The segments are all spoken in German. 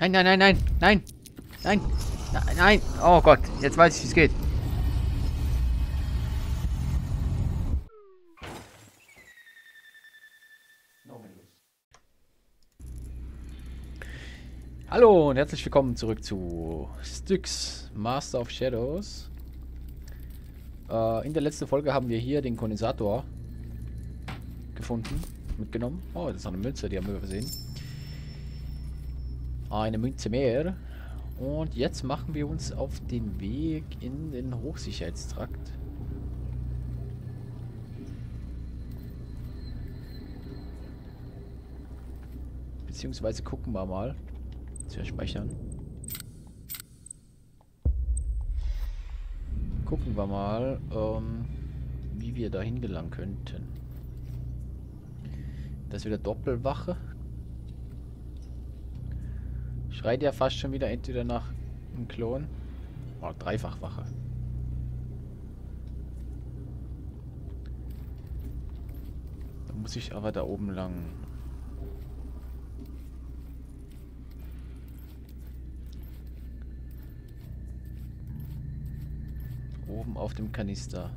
Nein, nein, nein, nein, nein, nein, nein, nein. Oh Gott, jetzt weiß ich, wie es geht. Hallo und herzlich willkommen zurück zu Styx Master of Shadows. Äh, in der letzten Folge haben wir hier den Kondensator gefunden, mitgenommen. Oh, das ist eine Münze, die haben wir übersehen. Eine Münze mehr. Und jetzt machen wir uns auf den Weg in den Hochsicherheitstrakt. Beziehungsweise gucken wir mal. Jetzt speichern. Gucken wir mal, ähm, wie wir dahin gelangen könnten. Das ist wieder Doppelwache. Schreit ja fast schon wieder entweder nach einem Klon. Oder Dreifachwache. Da muss ich aber da oben lang. Oben auf dem Kanister.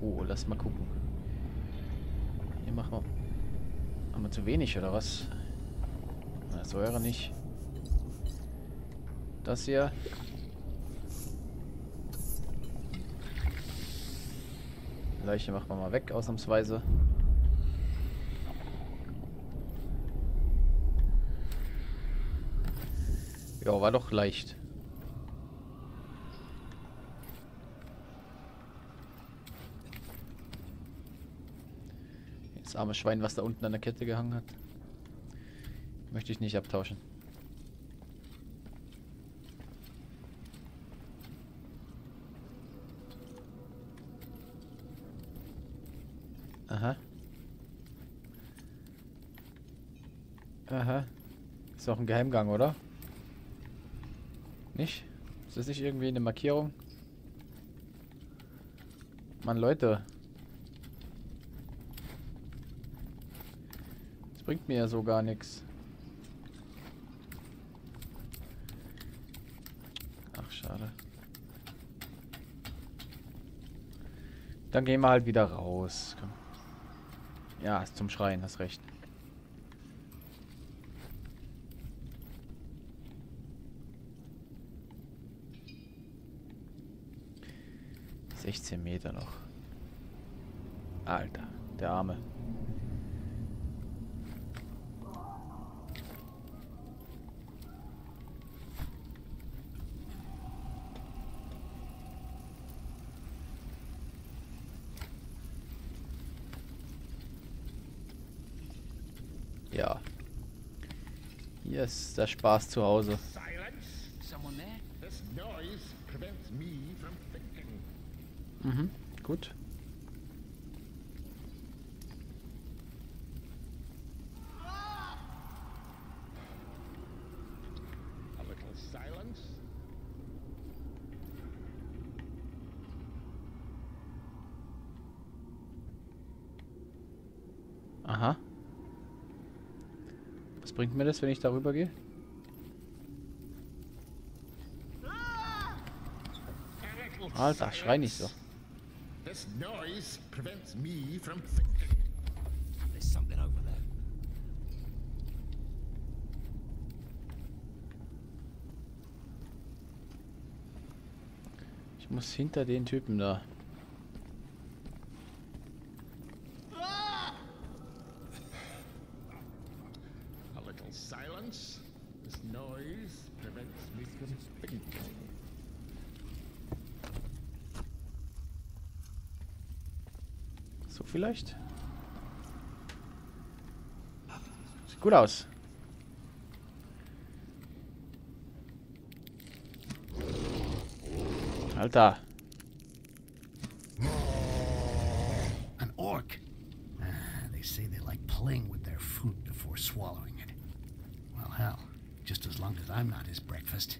So, lass mal gucken. Hier machen wir... Haben wir zu wenig, oder was? Na, Säure nicht. Das hier. Leiche machen wir mal weg, ausnahmsweise. Ja, war doch leicht. Das arme Schwein, was da unten an der Kette gehangen hat. Möchte ich nicht abtauschen. Aha. Aha. Ist doch ein Geheimgang, oder? Nicht? Ist das nicht irgendwie eine Markierung? Mann, Leute. Bringt mir ja so gar nichts. Ach, schade. Dann gehen wir halt wieder raus. Komm. Ja, ist zum Schreien, hast recht. Sechzehn Meter noch. Alter, der Arme. Ja. Hier ist der Spaß zu Hause. Mhm, gut. Aha. Was bringt mir das, wenn ich darüber gehe? Alter, schrei nicht so. This noise prevents me from thinking. There's something over there. Ich muss hinter den Typen da. Sieht gut aus. Alter. An orc. Ah, they say they like playing with their food before swallowing it. Well, hell, just as long as I'm not his breakfast.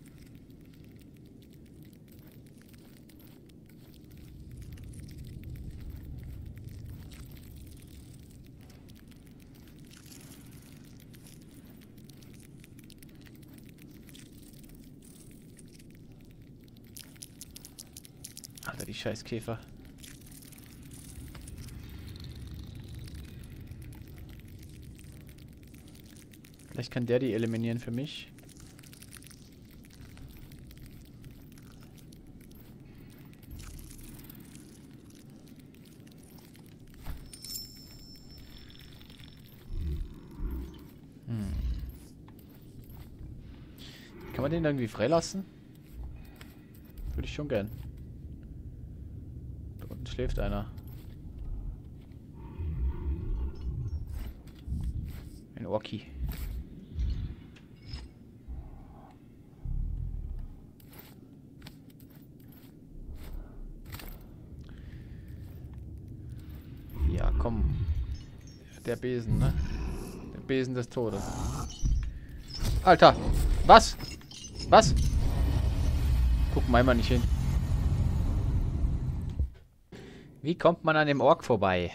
Scheiß Käfer. Vielleicht kann der die eliminieren für mich. Hm. Kann man den irgendwie freilassen? Würde ich schon gern. Schläft einer. Ein Orki. Ja, komm. Der Besen, ne? Der Besen des Todes. Alter! Was? Was? Guck mal mal nicht hin. Wie kommt man an dem Ork vorbei?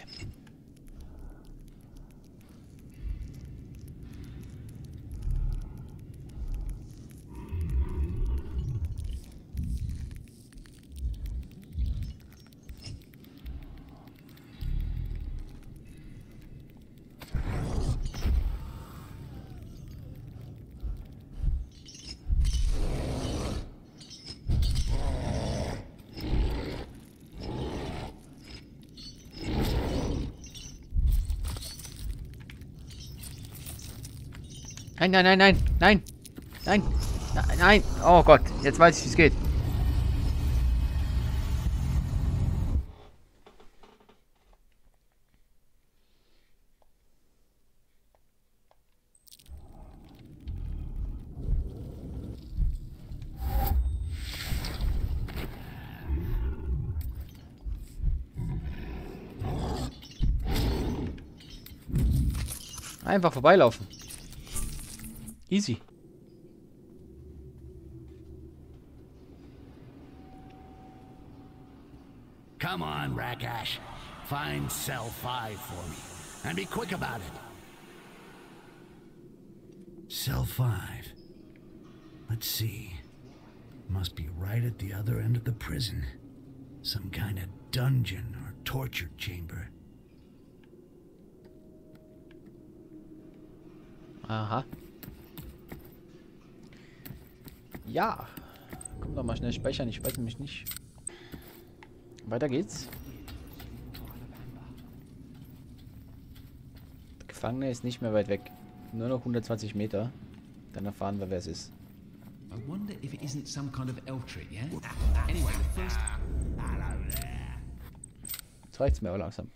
Nein, nein, nein, nein, nein, nein, nein. Oh Gott, jetzt weiß ich, wie es geht. Einfach vorbeilaufen. Easy. Come on, Rakash. Find cell 5 for me. And be quick about it. Cell 5. Let's see. Must be right at the other end of the prison. Some kind of dungeon or torture chamber. Aha. Ja. Komm doch mal schnell speichern. Ich weiß nämlich nicht. Weiter geht's. Der Gefangene ist nicht mehr weit weg. Nur noch 120 Meter. Dann erfahren wir, wer es ist. I wonder if it isn't some kind of elf trick, yeah? Anyway, the first Jetzt reicht's mir aber langsam.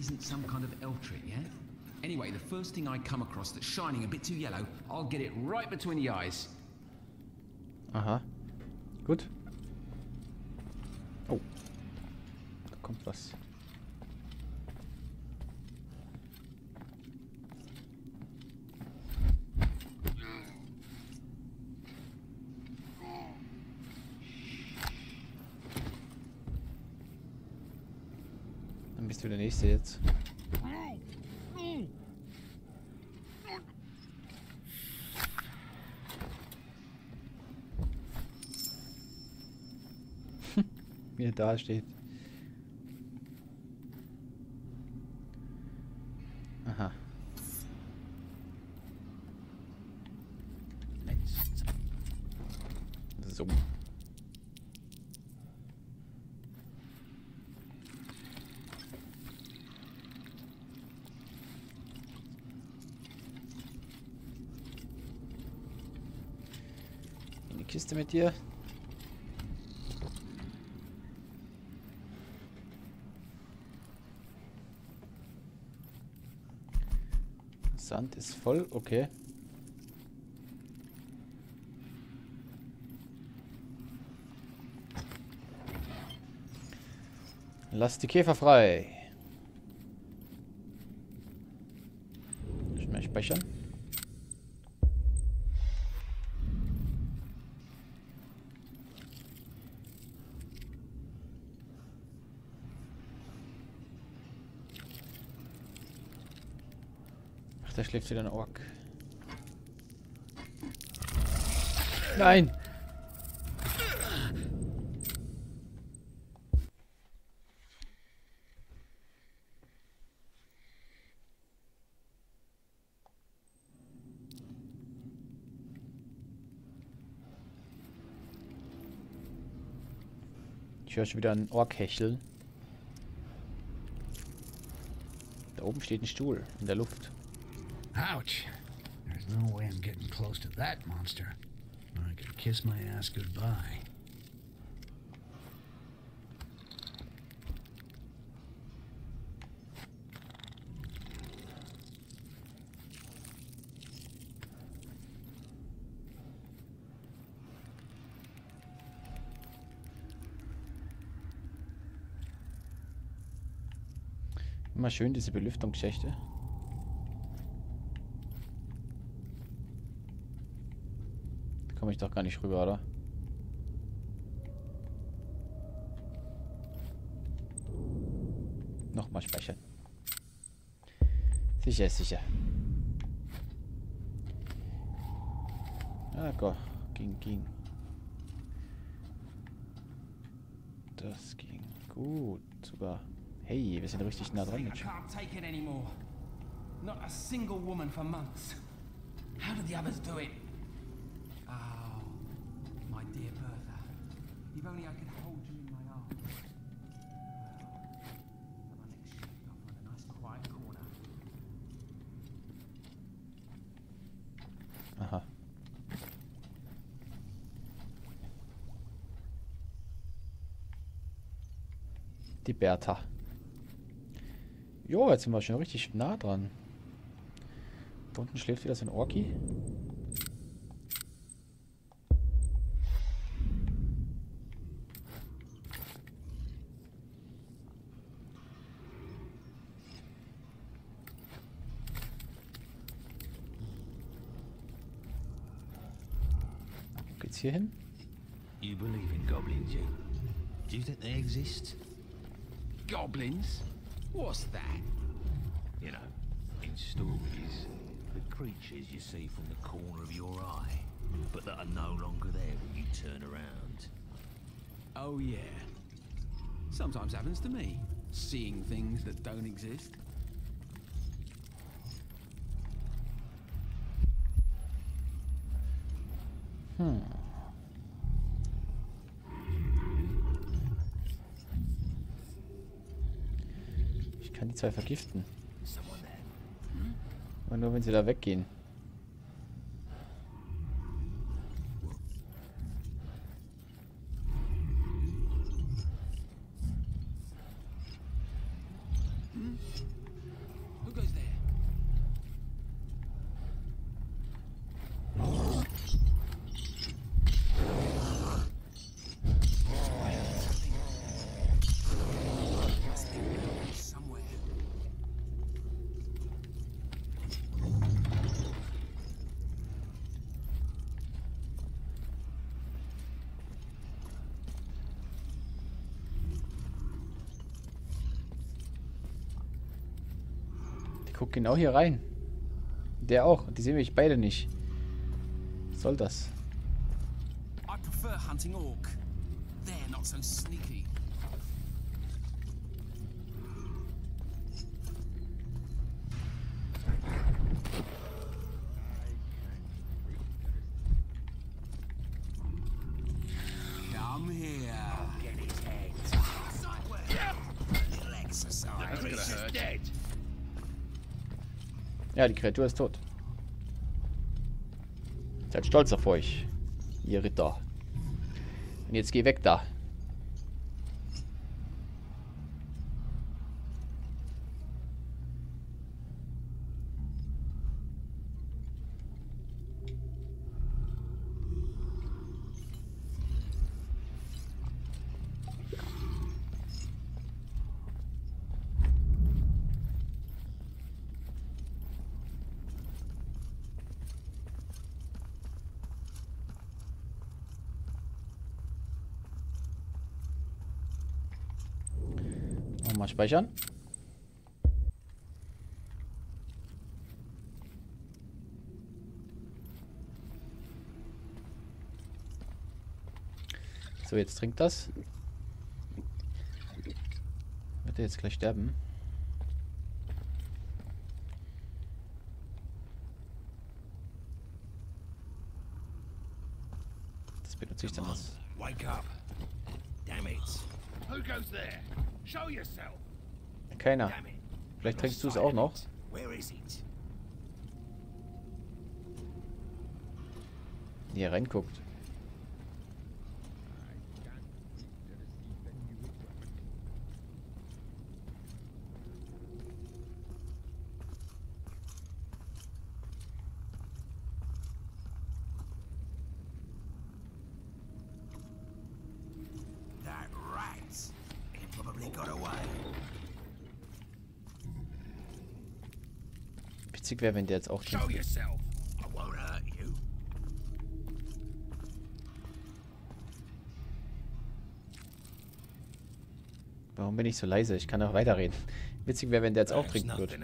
Isn't some kind of elf trick, yeah? Anyway, the first thing I come across that's shining a bit too yellow, I'll get it right between the eyes. Aha. Gut. Oh. Da kommt. Der Nächste jetzt. Wie er da steht. Aha. So. Kiste mit dir. Sand ist voll, okay. Lass die Käfer frei. Schnell speichern. Ach, da schläft wieder ein Ork. Nein! Ich höre schon wieder einen Ork hecheln. Da oben steht ein Stuhl in der Luft. Ouch. There's no way I'm getting close to that monster. I could kiss my ass goodbye. Immer schön diese Belüftungsschächte. Komme ich doch gar nicht rüber, oder? Nochmal speichern. Sicher, sicher. Ah, go. Ging, ging. Das ging gut. Sogar. Hey, wir sind richtig nah dran. I Mensch. can't take it anymore. Not a single woman for months. How did the others do it? Oh, my dear Bertha. If only I could hold you in my arms. Die Bertha. Jo, jetzt sind wir schon richtig nah dran. Da unten schläft wieder so ein Orki. Hier hin? You believe in goblins, you? Do you think they exist? Goblins? What's that? You know, in stories, the creatures you see from the corner of your eye, but that are no longer there when you turn around. Oh, yeah. Sometimes happens to me. Seeing things that don't exist. Hm. Die zwei vergiften. Aber nur wenn sie da weggehen. Who goes there? Somewhere. Die guckt genau hier rein. Der auch. Die sehen mich beide nicht. Was soll das? I prefer hunting orc. They're not so sneaky. Ja, die Kreatur ist tot. Seid stolz auf euch. Ihr Ritter. Und jetzt geh weg da. Nochmal speichern. So, jetzt trinkt das. Wird er jetzt gleich sterben? Das benutze ich dann wake up. Keiner. Vielleicht trinkst du es auch noch. Hier reinguckt. Witzig wäre, wenn der jetzt auch. Warum bin ich so leise? Ich kann auch weiterreden. Witzig wäre, wenn der jetzt auch trinken würde.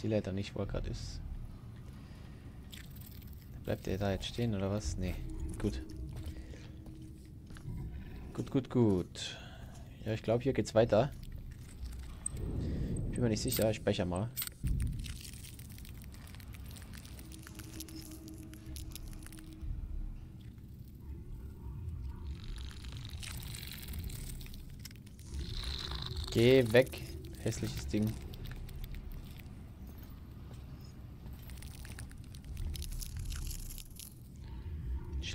Sehe leider nicht, wo er gerade ist. Bleibt er da jetzt stehen oder was? Nee. Gut. Gut, gut, gut. Ja, ich glaube, hier geht's weiter. Ich bin mir nicht sicher. Ich speichere mal. Geh weg. Hässliches Ding.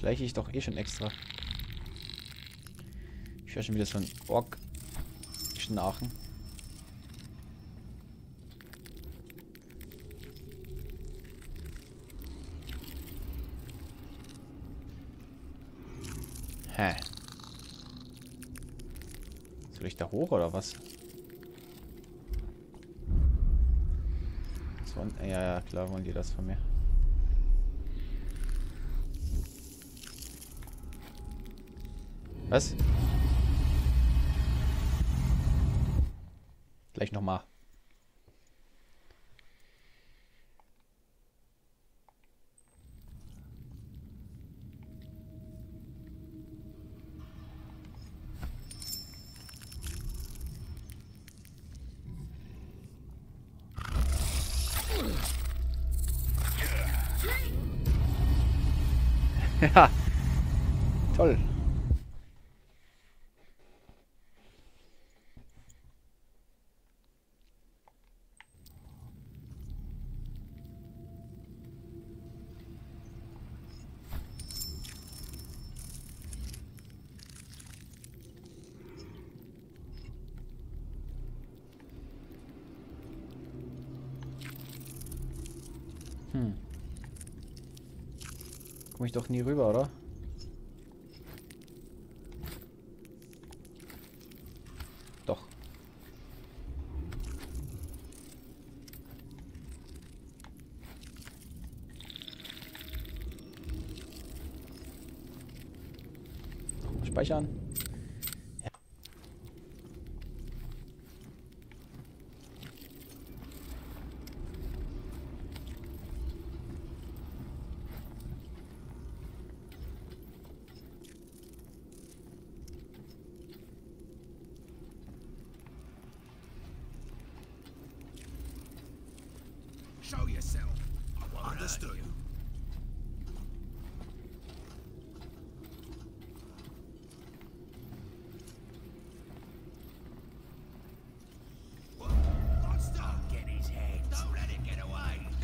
Schleiche ich doch eh schon extra. Ich höre schon wieder so ein Ork schnarchen. Hä? Soll ich da hoch oder was? So, ja, ja, klar wollen die das von mir. Was? Gleich nochmal. Ja. Toll. Hm. Komme ich doch nie rüber, oder? Doch. Speichern.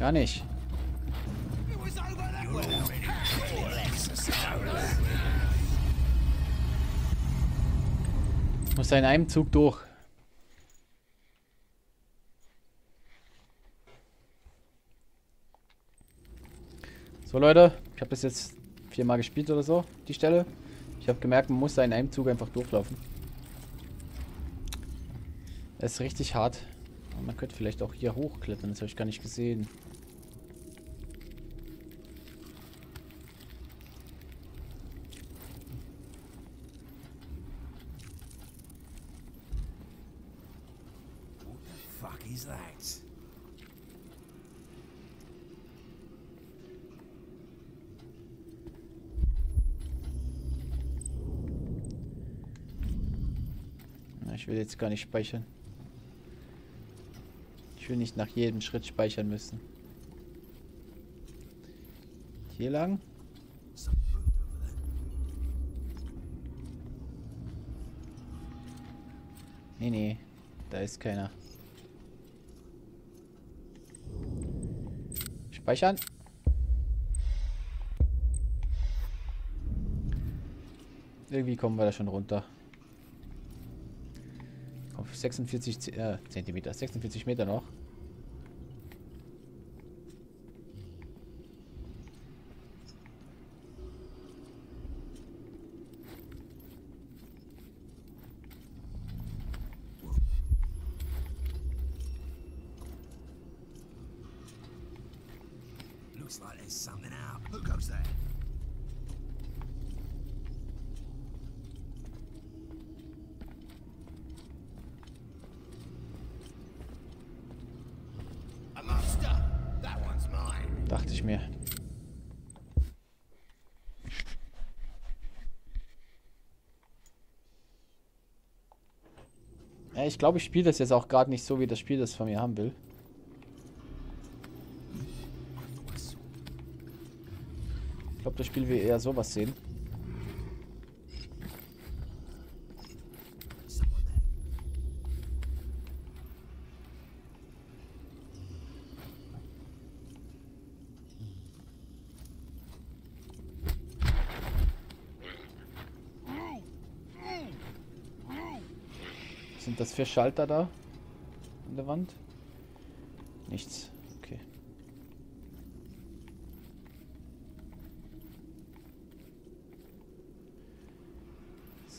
Gar nicht. Muss da in einem Zug durch. So Leute, ich habe das jetzt viermal gespielt oder so, die Stelle. Ich habe gemerkt, man muss da in einem Zug einfach durchlaufen. Das ist richtig hart. Und man könnte vielleicht auch hier hochklettern, das habe ich gar nicht gesehen. Is that? Na, ich will jetzt gar nicht speichern. Ich will nicht nach jedem Schritt speichern müssen. Hier lang? Nee, nee. Da ist keiner. Speichern. Irgendwie kommen wir da schon runter. Auf 46 Z äh, Zentimeter, 46 Meter noch. Looks like there's something out. Who goes there? Dachte ich mir. Ich glaube, ich spiele das jetzt auch gerade nicht so, wie das Spiel das von mir haben will. Will eher sowas sehen. Sind das vier Schalter da? An der Wand? Nichts. Okay.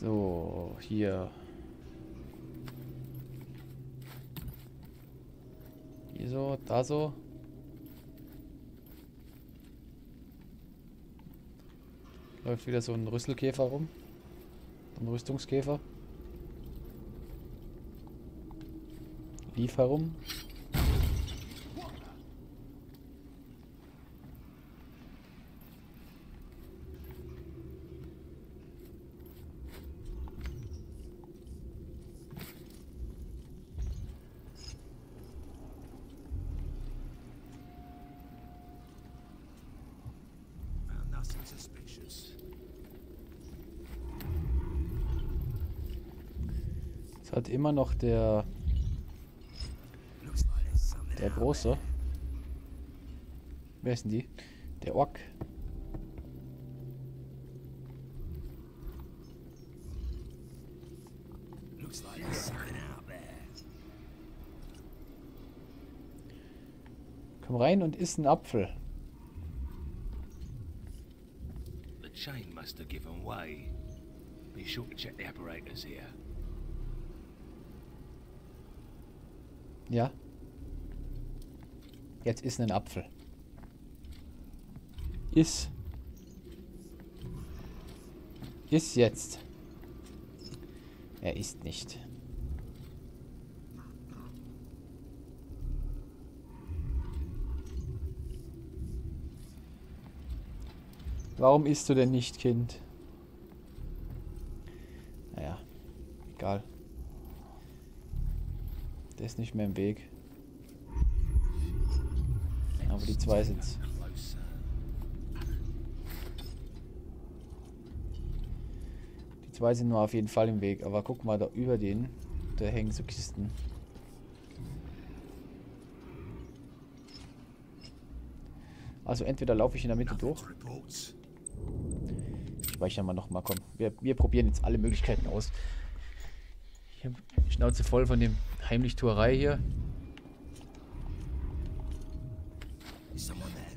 So, hier. Hier so, da so. Läuft wieder so ein Rüsselkäfer rum. Ein Rüstungskäfer. Lief herum. Hat immer noch der, der. Große. Wer denn die? Der Ork. Komm rein und isst einen Apfel. The chain must have given way. Be sure to check the apparatus here. Ja. Jetzt isst einen Apfel. Iss. Iss jetzt. Er isst nicht. Warum isst du denn nicht, Kind? Naja, egal. Der ist nicht mehr im Weg. Aber die zwei sind's. Die zwei sind nur auf jeden Fall im Weg. Aber guck mal, da über denen, da hängen so Kisten. Also entweder laufe ich in der Mitte durch. Speichern wir nochmal, komm. Wir, wir probieren jetzt alle Möglichkeiten aus. Ich hab Schnauze voll von dem Heimlichtuerei hier. There?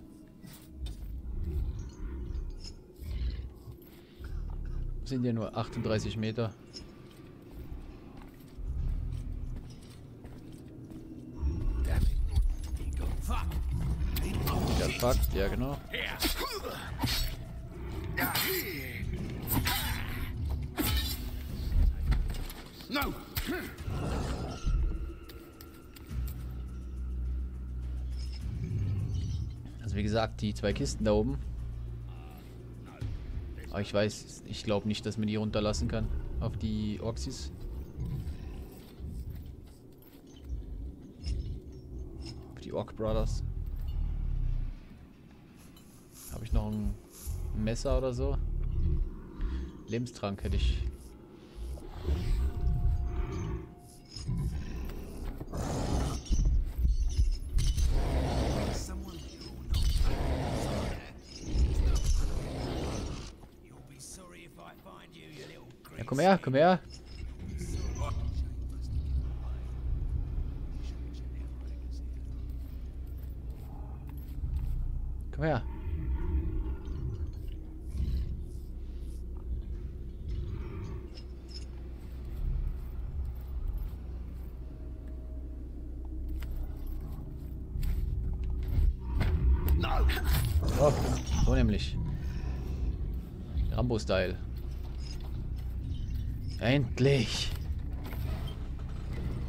Sind ja nur 38 Meter. Damn it. He got fuck. Ja genau. No! Also wie gesagt, die zwei Kisten da oben. Aber ich weiß, ich glaube nicht, dass man die runterlassen kann. Auf die Oxys. Auf die Orc Brothers. Habe ich noch ein Messer oder so? Lebenstrank hätte ich. Komm her, komm her. Komm her. So, so nämlich. Rambo-Style. Endlich.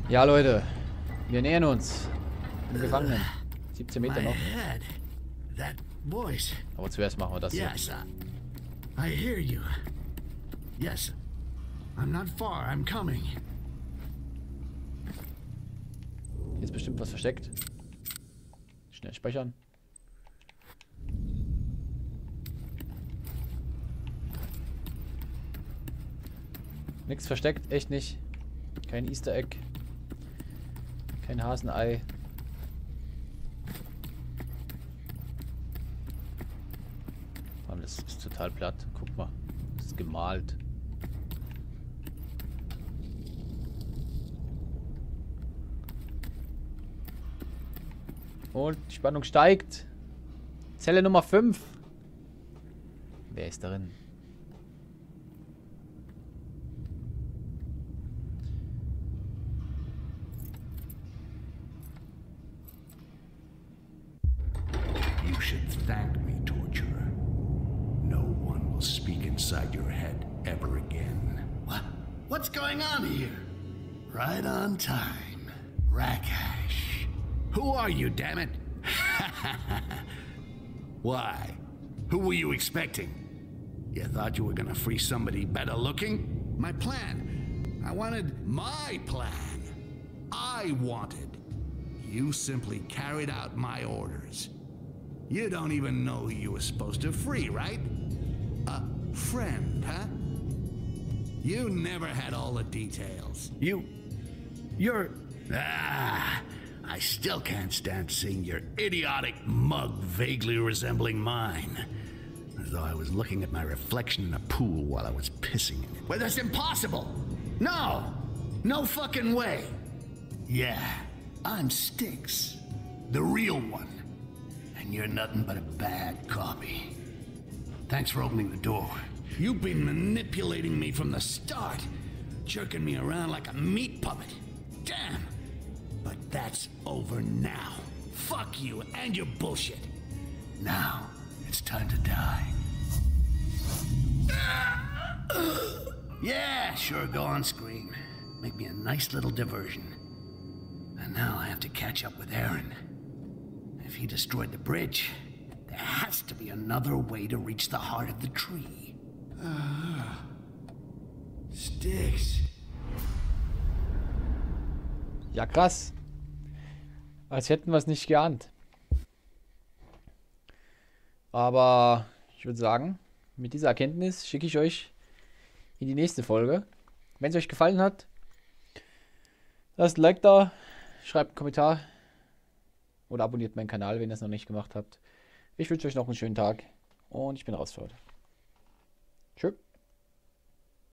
Ja, Leute. Wir nähern uns. Den Gefangenen. 17 Meter noch. Aber zuerst machen wir das hier. I hear you. Yes, I'm not far. I'm coming. Hier ist bestimmt was versteckt. Schnell speichern. Nichts versteckt, echt nicht. Kein Easter Egg. Kein Hasenei. Das ist total platt. Guck mal. Das ist gemalt. Und die Spannung steigt. Zelle Nummer 5. Wer ist darin? Who are you, damn it? Why? Who were you expecting? You thought you were gonna free somebody better looking? My plan. I wanted my plan. I wanted. You simply carried out my orders. You don't even know who you were supposed to free, right? A friend, huh? You never had all the details. You. You're. Ah! I still can't stand seeing your idiotic mug vaguely resembling mine. As though I was looking at my reflection in a pool while I was pissing in it. Well, that's impossible! No! No fucking way! Yeah, I'm Styx. The real one. And you're nothing but a bad copy. Thanks for opening the door. You've been manipulating me from the start, jerking me around like a meat puppet. Damn. But that's over now. Fuck you and your bullshit. Now, it's time to die. yeah, sure, go on, scream. Make me a nice little diversion. And now I have to catch up with Aaron. If he destroyed the bridge, there has to be another way to reach the heart of the tree. Ah, sticks. Ja, krass. Als hätten wir es nicht geahnt. Aber ich würde sagen, mit dieser Erkenntnis schicke ich euch in die nächste Folge. Wenn es euch gefallen hat, lasst ein Like da, schreibt einen Kommentar oder abonniert meinen Kanal, wenn ihr es noch nicht gemacht habt. Ich wünsche euch noch einen schönen Tag und ich bin raus für heute. Tschüss.